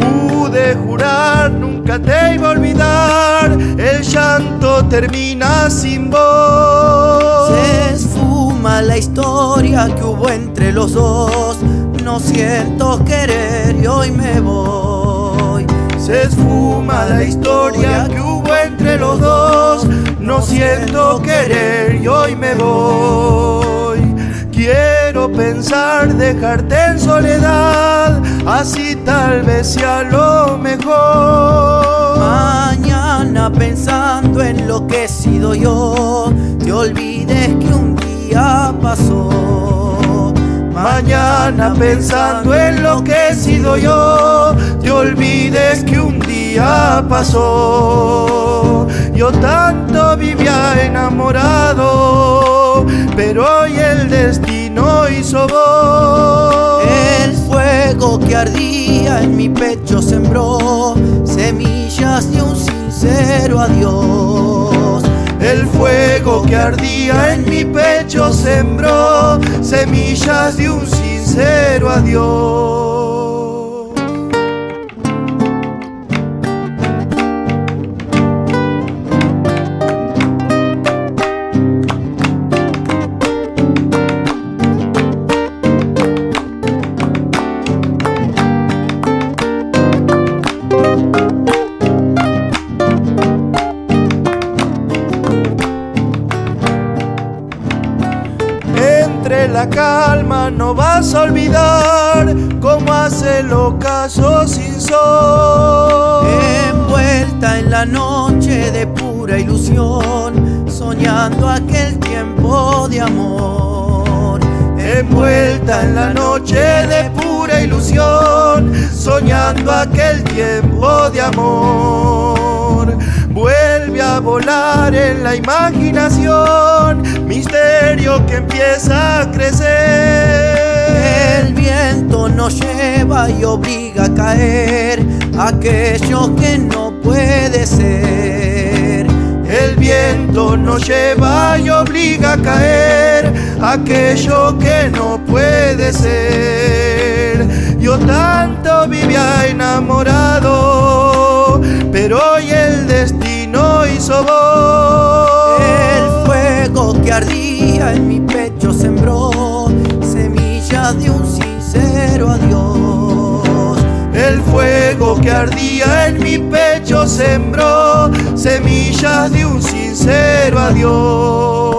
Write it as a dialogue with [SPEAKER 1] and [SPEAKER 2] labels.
[SPEAKER 1] Pude jurar, nunca te iba a olvidar, el llanto termina sin voz.
[SPEAKER 2] Se esfuma la historia que hubo entre los dos, no siento querer y hoy me voy.
[SPEAKER 1] Se esfuma la historia que hubo entre los dos no siento querer y hoy me voy. Quiero pensar dejarte en soledad, así tal vez sea lo mejor.
[SPEAKER 2] Mañana pensando en lo que he sido yo, te olvides que un día pasó.
[SPEAKER 1] Mañana pensando en lo que he sido yo, te olvides que un día pasó. Yo tanto vivía enamorado, pero hoy el destino hizo voz.
[SPEAKER 2] El fuego que ardía en mi pecho sembró semillas de un sincero adiós.
[SPEAKER 1] El fuego que ardía en mi pecho sembró semillas de un sincero adiós. La calma no vas a olvidar cómo hace el ocaso sin sol.
[SPEAKER 2] Envuelta en la noche de pura ilusión, soñando aquel tiempo de amor.
[SPEAKER 1] Envuelta en la noche de pura ilusión, soñando aquel tiempo de amor. Vuelve a volar en la imaginación, que empieza a crecer.
[SPEAKER 2] El viento nos lleva y obliga a caer aquello que no puede ser.
[SPEAKER 1] El viento nos lleva y obliga a caer aquello que no puede ser. Yo tanto vivía enamorado, pero hoy el destino hizo voz. Ardía en mi pecho sembró semillas de un sincero adiós.